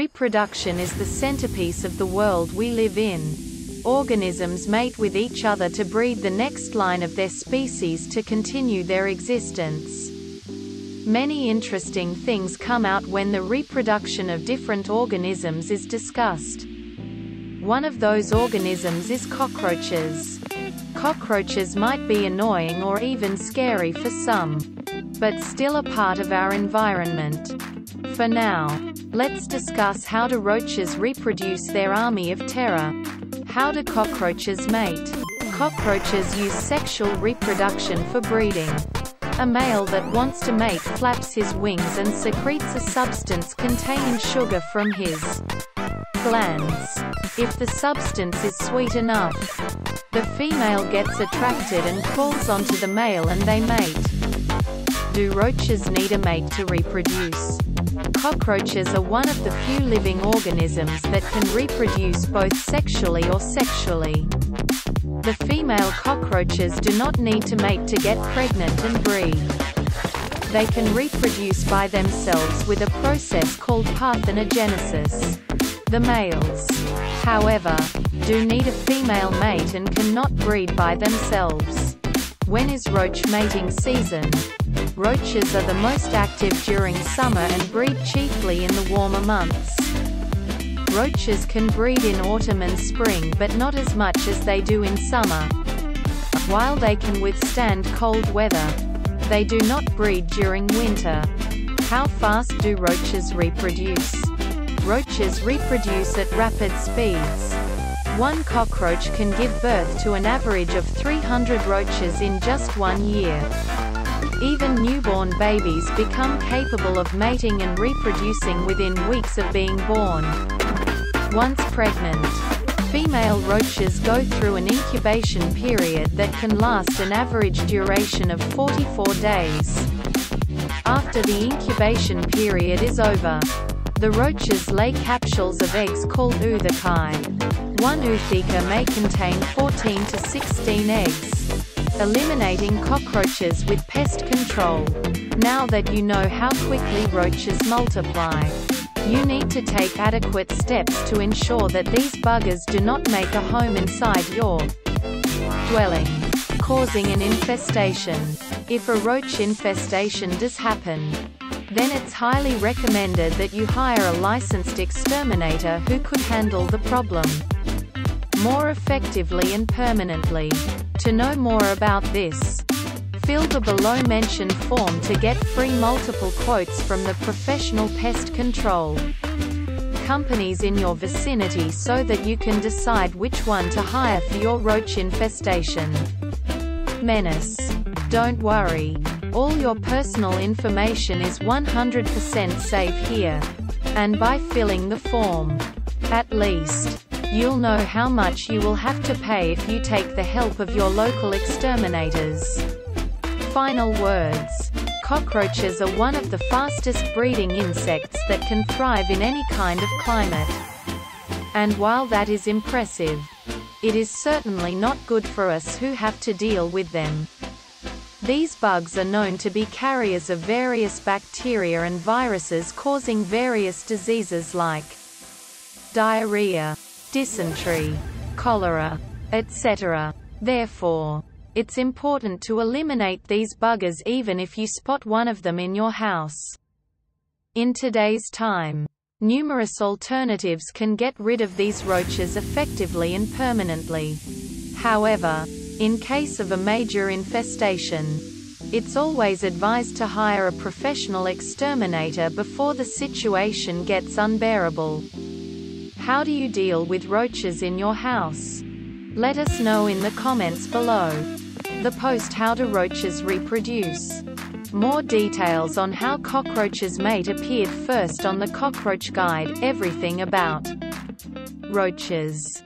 Reproduction is the centerpiece of the world we live in. Organisms mate with each other to breed the next line of their species to continue their existence. Many interesting things come out when the reproduction of different organisms is discussed. One of those organisms is cockroaches. Cockroaches might be annoying or even scary for some, but still a part of our environment. For now, let's discuss how do roaches reproduce their army of terror. How do cockroaches mate? Cockroaches use sexual reproduction for breeding. A male that wants to mate flaps his wings and secretes a substance containing sugar from his glands. If the substance is sweet enough, the female gets attracted and calls onto the male and they mate. Do roaches need a mate to reproduce? Cockroaches are one of the few living organisms that can reproduce both sexually or asexually. The female cockroaches do not need to mate to get pregnant and breed. They can reproduce by themselves with a process called parthenogenesis. The males, however, do need a female mate and cannot breed by themselves. When is roach mating season? Roaches are the most active during summer and breed chiefly in the warmer months. Roaches can breed in autumn and spring but not as much as they do in summer. While they can withstand cold weather, they do not breed during winter. How fast do roaches reproduce? Roaches reproduce at rapid speeds. One cockroach can give birth to an average of 300 roaches in just one year. Even newborn babies become capable of mating and reproducing within weeks of being born. Once pregnant, female roaches go through an incubation period that can last an average duration of 44 days. After the incubation period is over, the roaches lay capsules of eggs called oothecae. One ootheca may contain 14 to 16 eggs, eliminating cockroaches with pest control. Now that you know how quickly roaches multiply, you need to take adequate steps to ensure that these buggers do not make a home inside your dwelling, causing an infestation. If a roach infestation does happen, then it's highly recommended that you hire a licensed exterminator who could handle the problem more effectively and permanently. To know more about this, Fill the below mentioned form to get free multiple quotes from the professional pest control companies in your vicinity so that you can decide which one to hire for your roach infestation. Menace. Don't worry. All your personal information is 100% safe here. And by filling the form, at least, you'll know how much you will have to pay if you take the help of your local exterminators. Final words. Cockroaches are one of the fastest breeding insects that can thrive in any kind of climate. And while that is impressive, it is certainly not good for us who have to deal with them. These bugs are known to be carriers of various bacteria and viruses causing various diseases like diarrhea, dysentery, cholera, etc. Therefore, it's important to eliminate these buggers even if you spot one of them in your house. In today's time, numerous alternatives can get rid of these roaches effectively and permanently. However, in case of a major infestation, it's always advised to hire a professional exterminator before the situation gets unbearable. How do you deal with roaches in your house? Let us know in the comments below. The post How do roaches reproduce? More details on how cockroaches mate appeared first on the Cockroach Guide, everything about roaches.